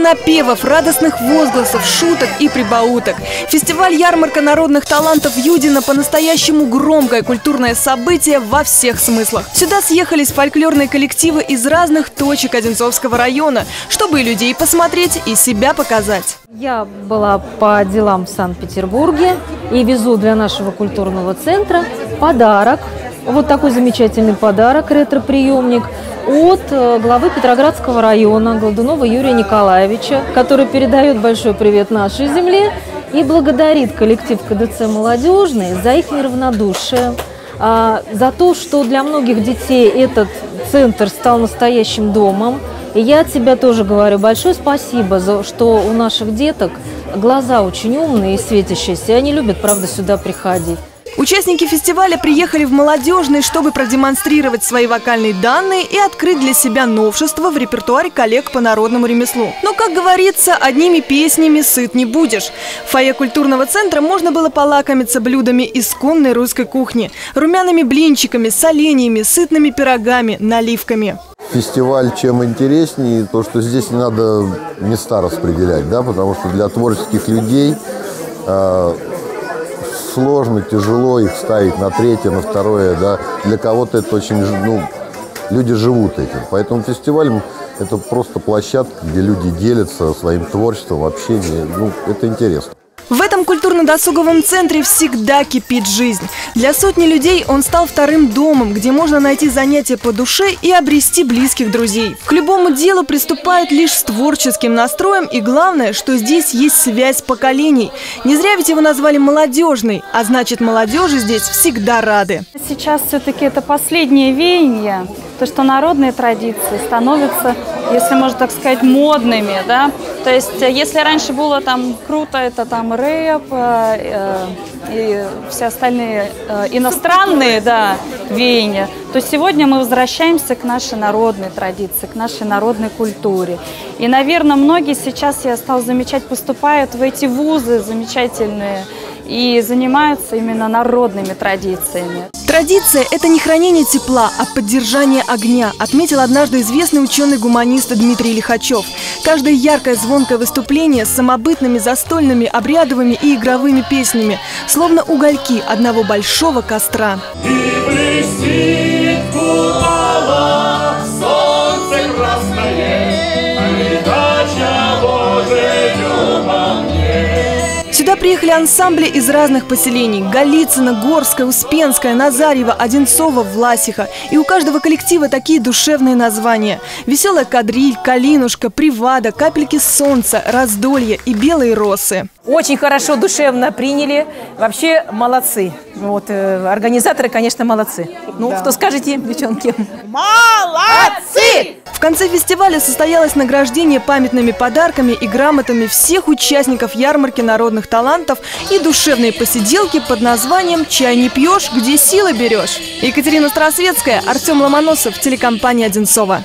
напевов, радостных возгласов, шуток и прибауток. Фестиваль «Ярмарка народных талантов» Юдина по-настоящему громкое культурное событие во всех смыслах. Сюда съехались фольклорные коллективы из разных точек Одинцовского района, чтобы и людей посмотреть, и себя показать. Я была по делам в Санкт-Петербурге и везу для нашего культурного центра подарок. Вот такой замечательный подарок, ретро-приемник от э, главы Петроградского района Голдунова Юрия Николаевича, который передает большой привет нашей земле и благодарит коллектив КДЦ «Молодежный» за их неравнодушие, а, за то, что для многих детей этот центр стал настоящим домом. И я от себя тоже говорю большое спасибо, за, что у наших деток глаза очень умные и светящиеся, и они любят, правда, сюда приходить. Участники фестиваля приехали в молодежный, чтобы продемонстрировать свои вокальные данные и открыть для себя новшества в репертуаре коллег по народному ремеслу. Но, как говорится, одними песнями сыт не будешь. В фойе культурного центра можно было полакомиться блюдами исконной русской кухни, румяными блинчиками, соленьями, сытными пирогами, наливками. Фестиваль чем интереснее, то, что здесь не надо места распределять, да, потому что для творческих людей э, сложно, тяжело их ставить на третье, на второе, да. Для кого-то это очень, ну, люди живут этим. Поэтому фестиваль – это просто площадка, где люди делятся своим творчеством, общением. Ну, это интересно. Культурно-досуговом центре всегда кипит жизнь. Для сотни людей он стал вторым домом, где можно найти занятия по душе и обрести близких друзей. К любому делу приступают лишь с творческим настроем и главное, что здесь есть связь поколений. Не зря ведь его назвали молодежный, а значит молодежи здесь всегда рады. Сейчас все-таки это последнее веяние, то, что народные традиции становятся, если можно так сказать, модными, да, то есть, э, если раньше было там круто, это там рэп э, э, и все остальные э, иностранные, да, веяния, то сегодня мы возвращаемся к нашей народной традиции, к нашей народной культуре. И, наверное, многие сейчас, я стал замечать, поступают в эти вузы замечательные и занимаются именно народными традициями. Традиция – это не хранение тепла, а поддержание огня, отметил однажды известный ученый-гуманист Дмитрий Лихачев. Каждое яркое звонкое выступление с самобытными, застольными, обрядовыми и игровыми песнями, словно угольки одного большого костра. И блестит солнце приехали ансамбли из разных поселений – Голицыно, Горское, Успенское, Назарьево, Одинцово, Власиха. И у каждого коллектива такие душевные названия – «Веселая кадриль», «Калинушка», «Привада», «Капельки солнца», «Раздолье» и «Белые росы». Очень хорошо, душевно приняли. Вообще молодцы. Вот, э, организаторы, конечно, молодцы. Ну, да. что скажете, девчонки? Молодцы! В конце фестиваля состоялось награждение памятными подарками и грамотами всех участников ярмарки народных талантов и душевные посиделки под названием «Чай не пьешь, где силы берешь». Екатерина Старосветская, Артем Ломоносов, телекомпания «Одинцова».